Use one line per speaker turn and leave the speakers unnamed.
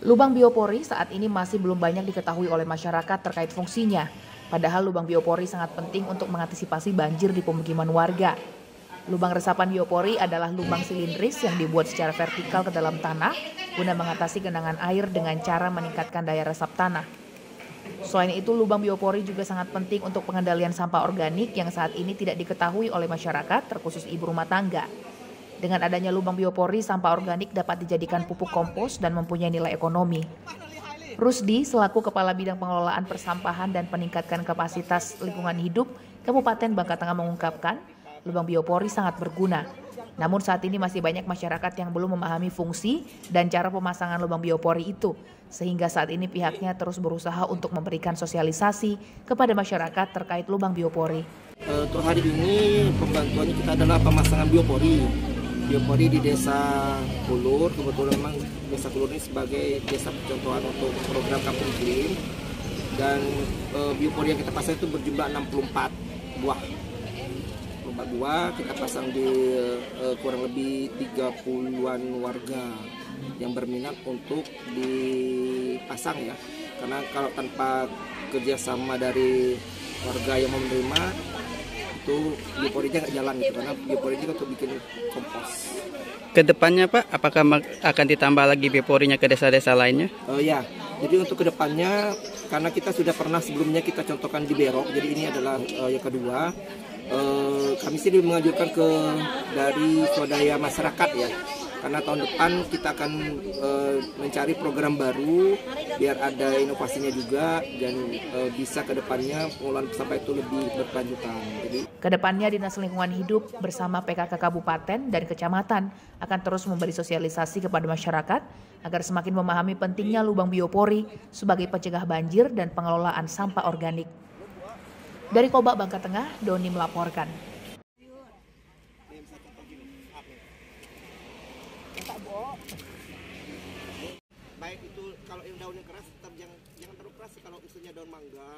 Lubang biopori saat ini masih belum banyak diketahui oleh masyarakat terkait fungsinya. Padahal lubang biopori sangat penting untuk mengantisipasi banjir di pemukiman warga. Lubang resapan biopori adalah lubang silindris yang dibuat secara vertikal ke dalam tanah guna mengatasi genangan air dengan cara meningkatkan daya resap tanah. Selain itu, lubang biopori juga sangat penting untuk pengendalian sampah organik yang saat ini tidak diketahui oleh masyarakat, terkhusus ibu rumah tangga. Dengan adanya lubang biopori, sampah organik dapat dijadikan pupuk kompos dan mempunyai nilai ekonomi. Rusdi, selaku Kepala Bidang Pengelolaan Persampahan dan Peningkatkan Kapasitas Lingkungan Hidup, Kabupaten Bangka Tengah mengungkapkan, lubang biopori sangat berguna. Namun saat ini masih banyak masyarakat yang belum memahami fungsi dan cara pemasangan lubang biopori itu, sehingga saat ini pihaknya terus berusaha untuk memberikan sosialisasi kepada masyarakat terkait lubang biopori.
Untuk hari ini pembantuannya kita adalah pemasangan biopori biopori di desa Kulur kebetulan memang desa Kulur ini sebagai desa percontohan untuk program kampung iklim dan e, biopori yang kita pasang itu berjumlah 64 buah. 64 buah kita pasang di e, kurang lebih 30-an warga yang berminat untuk dipasang ya. Karena kalau tanpa kerjasama dari warga yang menerima itu bioporinya nggak jalan gitu karena bioporinya untuk bikin kompos.
Ke depannya Pak, apakah akan ditambah lagi bioporinya ke desa-desa lainnya?
Oh ya, jadi untuk ke depannya karena kita sudah pernah sebelumnya kita contohkan di Berok, jadi ini adalah uh, yang kedua. Uh, kami sini mengajukan ke dari swadaya masyarakat ya karena tahun depan kita akan uh, mencari program baru biar ada inovasinya juga dan uh, bisa ke depannya pengelolaan sampah itu lebih berkelanjutan. Jadi
ke depannya Dinas Lingkungan Hidup bersama PKK Kabupaten dan Kecamatan akan terus memberi sosialisasi kepada masyarakat agar semakin memahami pentingnya lubang biopori sebagai pencegah banjir dan pengelolaan sampah organik. Dari Kobak Bangka Tengah, Doni melaporkan.
Baik itu kalau yang daunnya keras tetap jangan jangan terlalu keras kalau isunya daun mangga